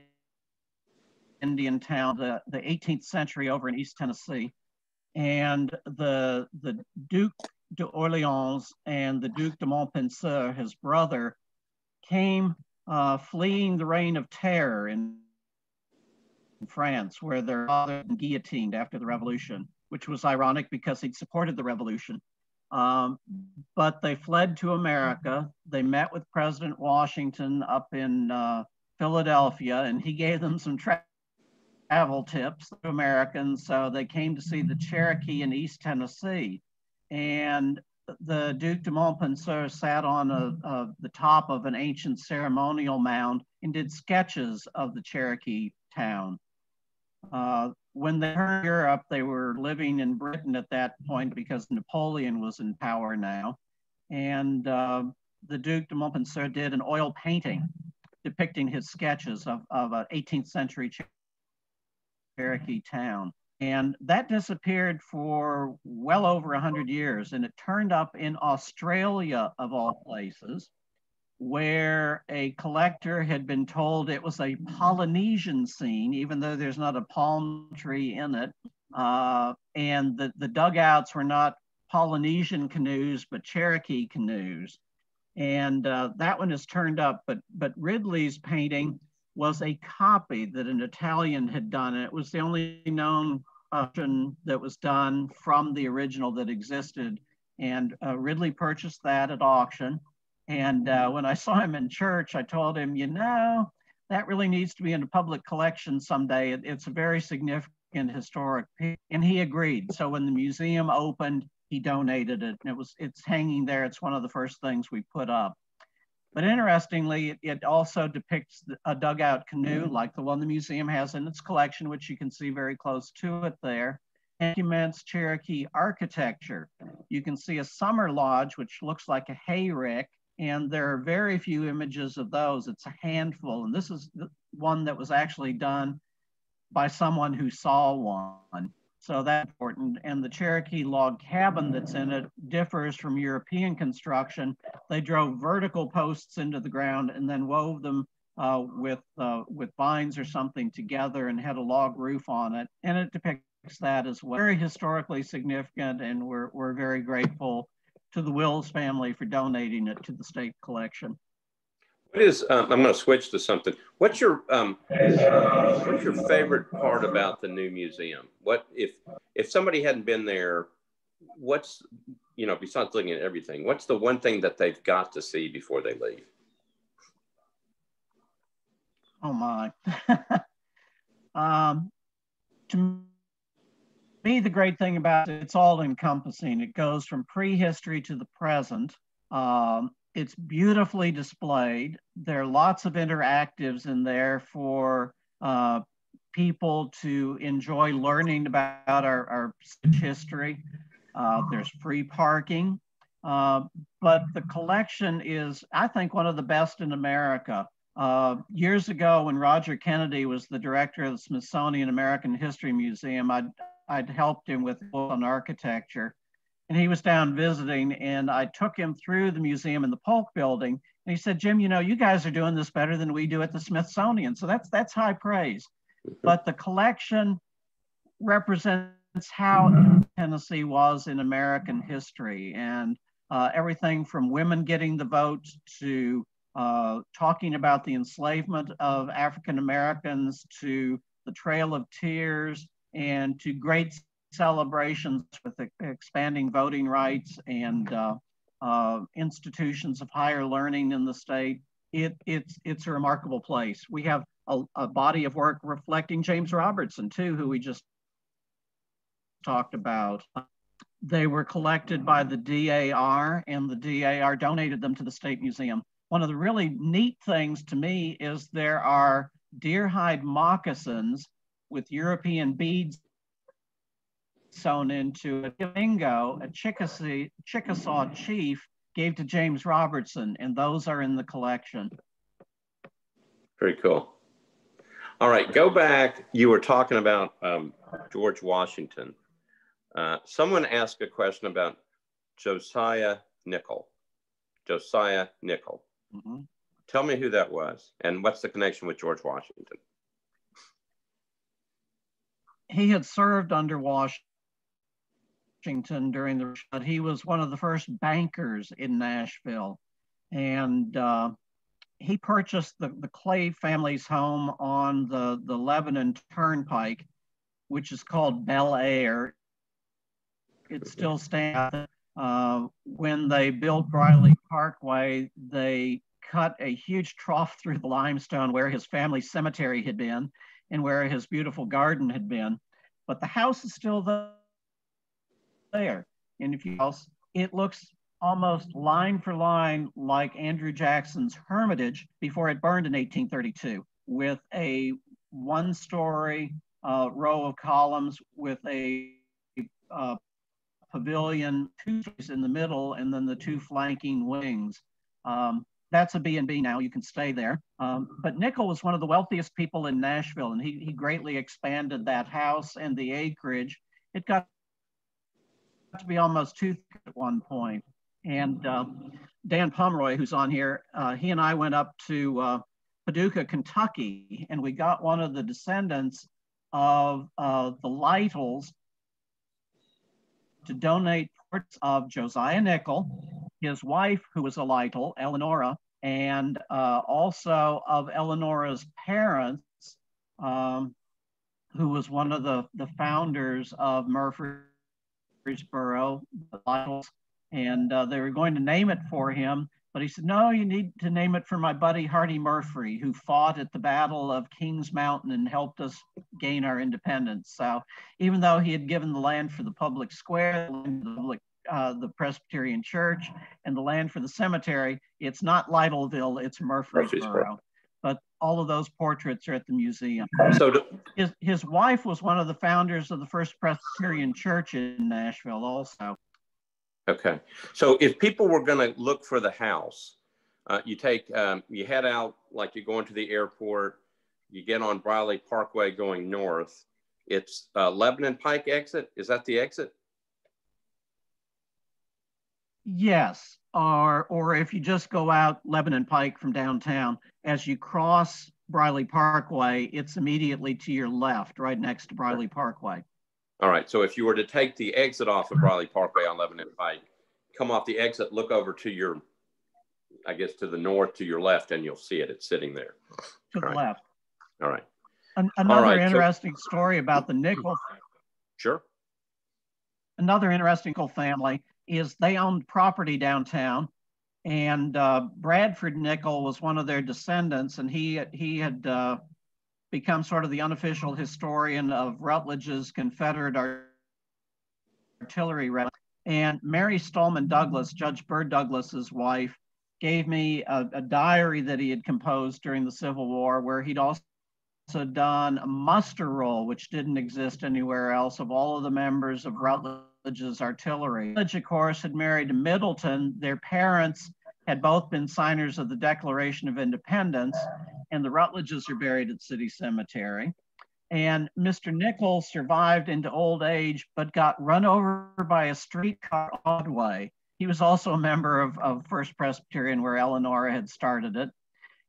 Indian town, the, the 18th century over in East Tennessee. And the, the Duke d'Orleans and the Duke de Montpensier, his brother, came uh, fleeing the reign of terror in France, where their father guillotined after the revolution, which was ironic because he'd supported the revolution. Um, but they fled to America. They met with President Washington up in uh, Philadelphia, and he gave them some tra travel tips to Americans. So they came to see the Cherokee in East Tennessee. And the Duke de Montpensier sat on a, a, the top of an ancient ceremonial mound and did sketches of the Cherokee town. Uh, when they returned Europe, they were living in Britain at that point because Napoleon was in power now. And uh, the Duke de Montpensier did an oil painting depicting his sketches of, of an 18th century Cherokee town. And that disappeared for well over 100 years. And it turned up in Australia, of all places, where a collector had been told it was a Polynesian scene, even though there's not a palm tree in it. Uh, and the, the dugouts were not Polynesian canoes, but Cherokee canoes. And uh, that one is turned up, but, but Ridley's painting was a copy that an Italian had done. And it was the only known option that was done from the original that existed. And uh, Ridley purchased that at auction. And uh, when I saw him in church, I told him, you know, that really needs to be in a public collection someday. It, it's a very significant historic piece. And he agreed. So when the museum opened, he donated it. And it was it's hanging there. It's one of the first things we put up. But interestingly, it also depicts a dugout canoe like the one the museum has in its collection, which you can see very close to it there. Documents Cherokee architecture. You can see a summer lodge, which looks like a hayrick, and there are very few images of those. It's a handful, and this is one that was actually done by someone who saw one. So that's important. And the Cherokee log cabin that's in it differs from European construction. They drove vertical posts into the ground and then wove them uh, with, uh, with vines or something together and had a log roof on it. And it depicts that as well. Very historically significant and we're, we're very grateful to the Wills family for donating it to the state collection. What is? Um, I'm going to switch to something. What's your um, what's your favorite part about the new museum? What if if somebody hadn't been there? What's you know besides looking at everything? What's the one thing that they've got to see before they leave? Oh my. um, to me, the great thing about it, it's all encompassing. It goes from prehistory to the present. Um, it's beautifully displayed. There are lots of interactives in there for uh, people to enjoy learning about our, our history. Uh, there's free parking, uh, but the collection is, I think, one of the best in America. Uh, years ago, when Roger Kennedy was the director of the Smithsonian American History Museum, I'd, I'd helped him with on architecture and he was down visiting and I took him through the museum in the Polk building and he said, Jim, you know, you guys are doing this better than we do at the Smithsonian. So that's that's high praise. But the collection represents how Tennessee was in American history and uh, everything from women getting the vote to uh, talking about the enslavement of African Americans to the Trail of Tears and to great celebrations with expanding voting rights and uh, uh, institutions of higher learning in the state. It, it's, it's a remarkable place. We have a, a body of work reflecting James Robertson too, who we just talked about. They were collected by the DAR and the DAR donated them to the State Museum. One of the really neat things to me is there are deer hide moccasins with European beads sewn into a Piomingo, a Chickasaw, Chickasaw chief gave to James Robertson, and those are in the collection. Very cool. All right, go back. You were talking about um, George Washington. Uh, someone asked a question about Josiah Nichol. Josiah Nichol. Mm -hmm. Tell me who that was and what's the connection with George Washington? He had served under Washington during the, but he was one of the first bankers in Nashville. And uh, he purchased the, the Clay family's home on the, the Lebanon Turnpike, which is called Belair. It still stands. Uh, when they built Briley Parkway, they cut a huge trough through the limestone where his family cemetery had been and where his beautiful garden had been. But the house is still there. And if you else, it looks almost line for line like Andrew Jackson's Hermitage before it burned in 1832 with a one story uh, row of columns with a uh, pavilion, two in the middle, and then the two flanking wings. Um, that's a B&B now. You can stay there. Um, but Nichol was one of the wealthiest people in Nashville, and he, he greatly expanded that house and the acreage. It got to be almost two at one point. And uh, Dan Pomeroy, who's on here, uh, he and I went up to uh, Paducah, Kentucky, and we got one of the descendants of uh, the Lytles to donate parts of Josiah Nichol, his wife, who was a Lytle, Eleanora, and uh, also of Eleanora's parents, um, who was one of the, the founders of Murfreesboro, the Lytles, and uh, they were going to name it for him. But he said, no, you need to name it for my buddy Hardy Murfree, who fought at the Battle of Kings Mountain and helped us gain our independence. So even though he had given the land for the public square, the public uh, the Presbyterian Church and the land for the cemetery. It's not Lytleville, it's Murfreesboro. But all of those portraits are at the museum. So to, his, his wife was one of the founders of the First Presbyterian Church in Nashville also. Okay. So if people were going to look for the house, uh, you take, um, you head out like you're going to the airport, you get on Briley Parkway going north. It's uh, Lebanon Pike exit. Is that the exit? Yes, or or if you just go out Lebanon Pike from downtown, as you cross Briley Parkway, it's immediately to your left, right next to Briley Parkway. All right. So if you were to take the exit off of Briley Parkway on Lebanon Pike, come off the exit, look over to your, I guess to the north, to your left, and you'll see it. It's sitting there. To All the right. left. All right. An another right. interesting so, story about the Nichol. Sure. Another interesting cool family is they owned property downtown, and uh, Bradford Nichol was one of their descendants, and he he had uh, become sort of the unofficial historian of Rutledge's Confederate artillery. And Mary Stahlman Douglas, Judge Byrd Douglas's wife, gave me a, a diary that he had composed during the Civil War, where he'd also done a muster roll, which didn't exist anywhere else, of all of the members of Rutledge Rutledge's artillery. Rutledge, of course, had married Middleton. Their parents had both been signers of the Declaration of Independence, and the Rutledges are buried at City Cemetery. And Mr. Nichols survived into old age, but got run over by a streetcar Broadway. He was also a member of, of First Presbyterian, where Eleanor had started it.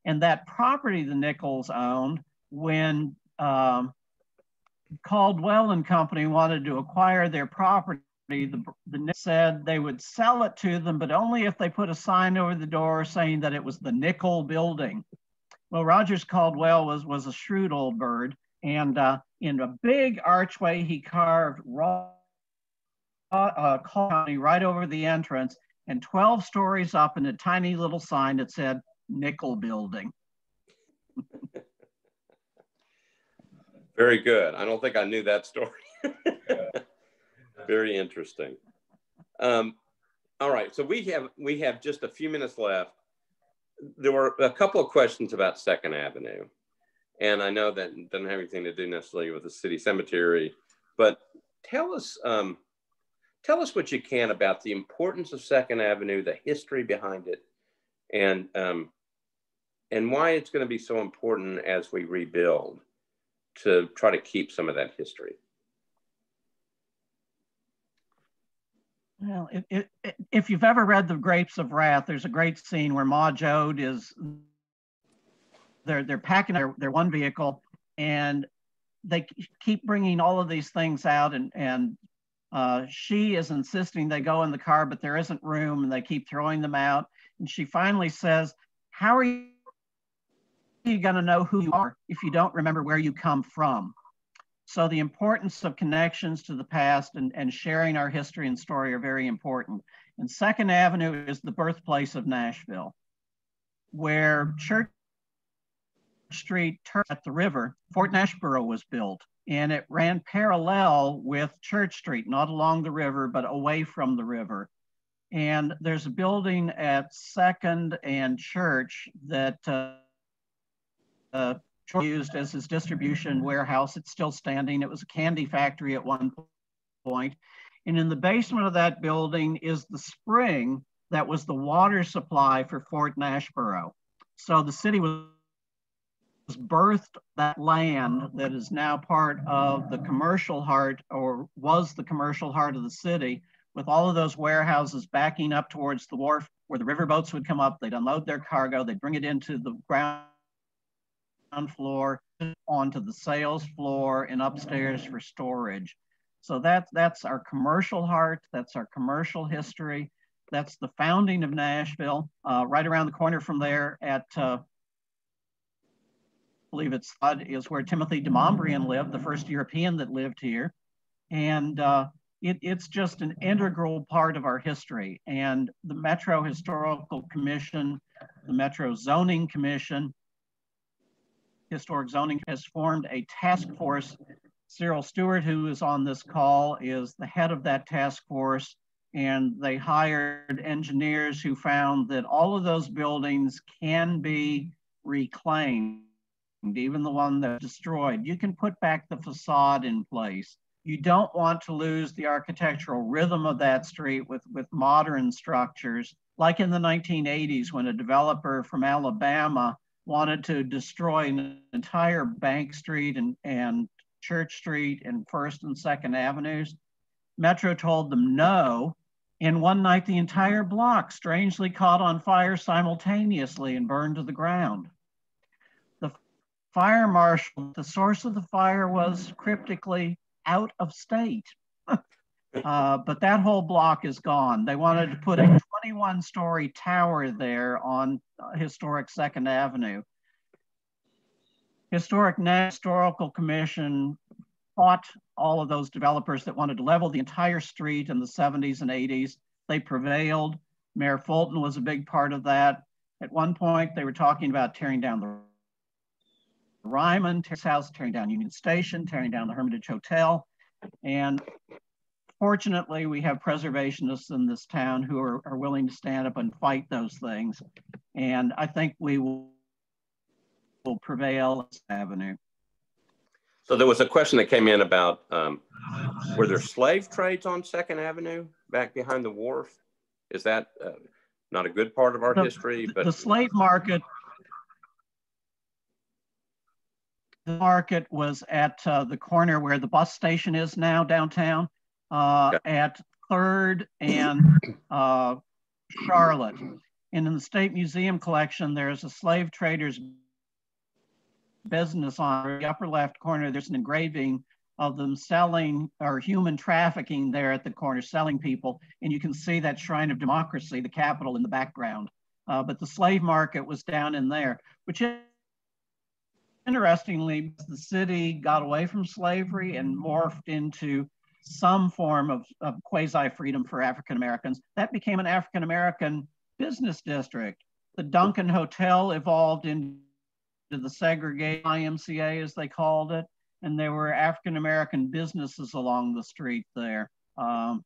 And that property the Nichols owned, when um, Caldwell and Company wanted to acquire their property. The, the said they would sell it to them, but only if they put a sign over the door saying that it was the Nichol building. Well, Rogers Caldwell was, was a shrewd old bird, and uh, in a big archway, he carved raw uh, County right over the entrance, and 12 stories up in a tiny little sign that said Nichol building. Very good. I don't think I knew that story. Very interesting. Um, all right, so we have we have just a few minutes left. There were a couple of questions about Second Avenue, and I know that doesn't have anything to do necessarily with the city cemetery, but tell us um, tell us what you can about the importance of Second Avenue, the history behind it, and um, and why it's going to be so important as we rebuild to try to keep some of that history. Well, it, it, if you've ever read The Grapes of Wrath, there's a great scene where Ma Joad is, they're, they're packing their, their one vehicle and they keep bringing all of these things out and, and uh, she is insisting they go in the car, but there isn't room and they keep throwing them out. And she finally says, how are you going to know who you are if you don't remember where you come from? So the importance of connections to the past and, and sharing our history and story are very important. And Second Avenue is the birthplace of Nashville, where Church Street turned at the river, Fort Nashboro was built. And it ran parallel with Church Street, not along the river, but away from the river. And there's a building at Second and Church that uh, uh, used as his distribution warehouse. It's still standing. It was a candy factory at one point. And in the basement of that building is the spring that was the water supply for Fort Nashboro. So the city was birthed that land that is now part of the commercial heart or was the commercial heart of the city with all of those warehouses backing up towards the wharf where the riverboats would come up, they'd unload their cargo, they'd bring it into the ground floor onto the sales floor and upstairs for storage. So that's, that's our commercial heart, that's our commercial history, that's the founding of Nashville. Uh, right around the corner from there at, uh, I believe it's is where Timothy de lived, the first European that lived here. And uh, it, it's just an integral part of our history. And the Metro Historical Commission, the Metro Zoning Commission, Historic Zoning has formed a task force. Cyril Stewart, who is on this call, is the head of that task force. And they hired engineers who found that all of those buildings can be reclaimed, even the one that's destroyed. You can put back the facade in place. You don't want to lose the architectural rhythm of that street with, with modern structures. Like in the 1980s, when a developer from Alabama wanted to destroy an entire Bank Street and, and Church Street and First and Second Avenues. Metro told them no. And one night, the entire block strangely caught on fire simultaneously and burned to the ground. The fire marshal, the source of the fire was cryptically out of state. uh, but that whole block is gone. They wanted to put a 21 story tower there on uh, historic Second Avenue. Historic Historical Commission fought all of those developers that wanted to level the entire street in the 70s and 80s. They prevailed. Mayor Fulton was a big part of that. At one point, they were talking about tearing down the Ryman House, tearing down Union Station, tearing down the Hermitage Hotel. And fortunately, we have preservationists in this town who are, are willing to stand up and fight those things. And I think we will, will prevail this avenue. So there was a question that came in about um, were there slave trades on Second Avenue back behind the wharf? Is that uh, not a good part of our the, history? But the slave market the market was at uh, the corner where the bus station is now downtown uh, at Third and uh, Charlotte. And in the State Museum collection, there's a slave trader's business on the upper left corner. There's an engraving of them selling or human trafficking there at the corner, selling people. And you can see that shrine of democracy, the Capitol in the background. Uh, but the slave market was down in there, which interestingly, the city got away from slavery and morphed into some form of, of quasi freedom for African Americans. That became an African American business district. The Duncan Hotel evolved into the segregated IMCA, as they called it, and there were African American businesses along the street there. Um,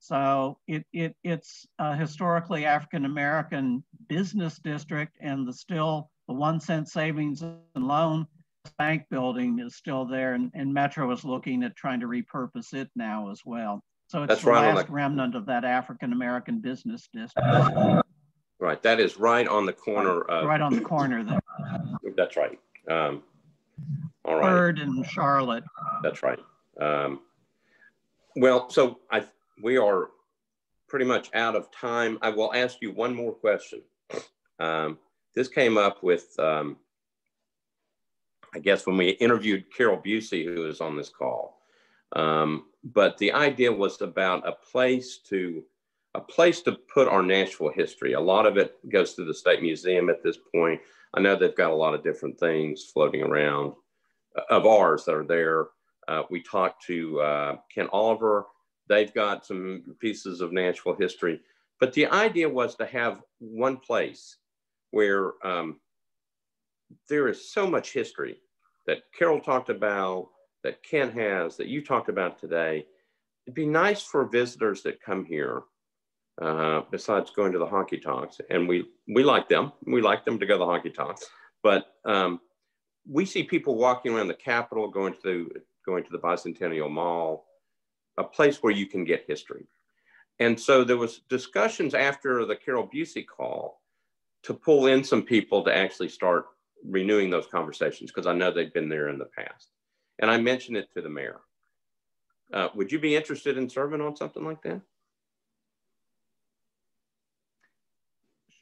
so it, it, it's a historically African American business district, and the still the one cent savings and loan bank building is still there, and, and Metro is looking at trying to repurpose it now as well. So it's That's the right last the, remnant of that African American business district. Right, that is right on the corner. Of, right on the corner there. That's right. Um, all right. Bird and Charlotte. That's right. Um, well, so I we are pretty much out of time. I will ask you one more question. Um, this came up with um, I guess when we interviewed Carol Bucy, who is on this call. Um, but the idea was about a place to a place to put our Nashville history. A lot of it goes to the State Museum at this point. I know they've got a lot of different things floating around uh, of ours that are there. Uh, we talked to uh, Ken Oliver. They've got some pieces of Nashville history. But the idea was to have one place where um, there is so much history that Carol talked about, that Ken has, that you talked about today. It'd be nice for visitors that come here, uh, besides going to the honky tonks, and we we like them. We like them to go to the honky tonks, but um, we see people walking around the Capitol, going to the going to the Bicentennial Mall, a place where you can get history. And so there was discussions after the Carol Bucy call to pull in some people to actually start renewing those conversations because I know they've been there in the past. And I mentioned it to the mayor. Uh, would you be interested in serving on something like that?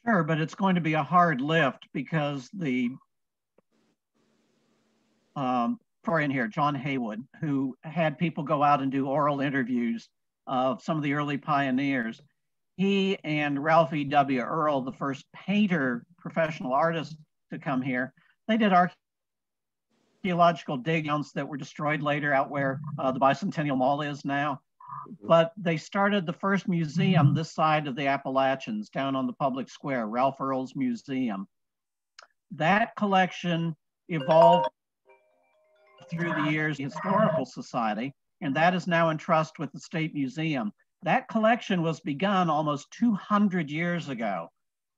Sure, but it's going to be a hard lift because the um, in here, John Haywood, who had people go out and do oral interviews of some of the early pioneers. He and Ralph E.W. Earl, the first painter professional artist to come here. They did archaeological diggings that were destroyed later out where uh, the Bicentennial Mall is now. But they started the first museum this side of the Appalachians down on the public square, Ralph Earl's Museum. That collection evolved through the years, the Historical Society, and that is now in trust with the State Museum. That collection was begun almost 200 years ago.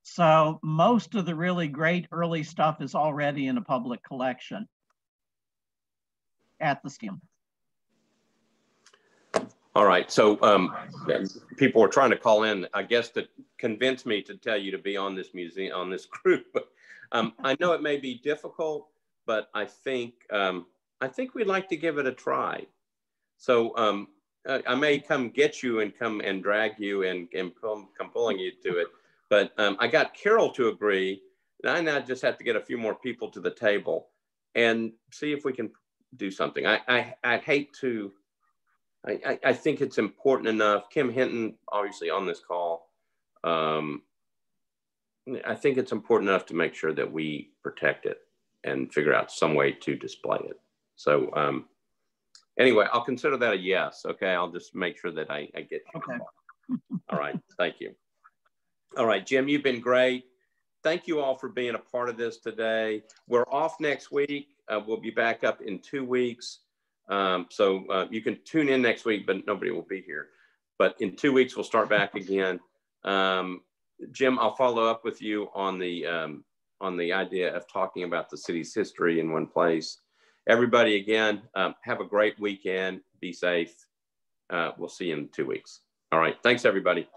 So most of the really great early stuff is already in a public collection at the STEM. All right, so um, people are trying to call in, I guess, to convince me to tell you to be on this museum, on this group. um, I know it may be difficult, but I think um, I think we'd like to give it a try. So um, I may come get you and come and drag you and, and come, come pulling you to it. But um, I got Carol to agree. And I now just have to get a few more people to the table and see if we can do something. I, I, I hate to, I, I think it's important enough. Kim Hinton, obviously on this call, um, I think it's important enough to make sure that we protect it and figure out some way to display it. So um, anyway, I'll consider that a yes. Okay, I'll just make sure that I, I get you. Okay. All right, thank you. All right, Jim, you've been great. Thank you all for being a part of this today. We're off next week. Uh, we'll be back up in two weeks. Um, so uh, you can tune in next week, but nobody will be here. But in two weeks, we'll start back again. Um, Jim, I'll follow up with you on the um, on the idea of talking about the city's history in one place. Everybody, again, um, have a great weekend. Be safe. Uh, we'll see you in two weeks. All right. Thanks, everybody.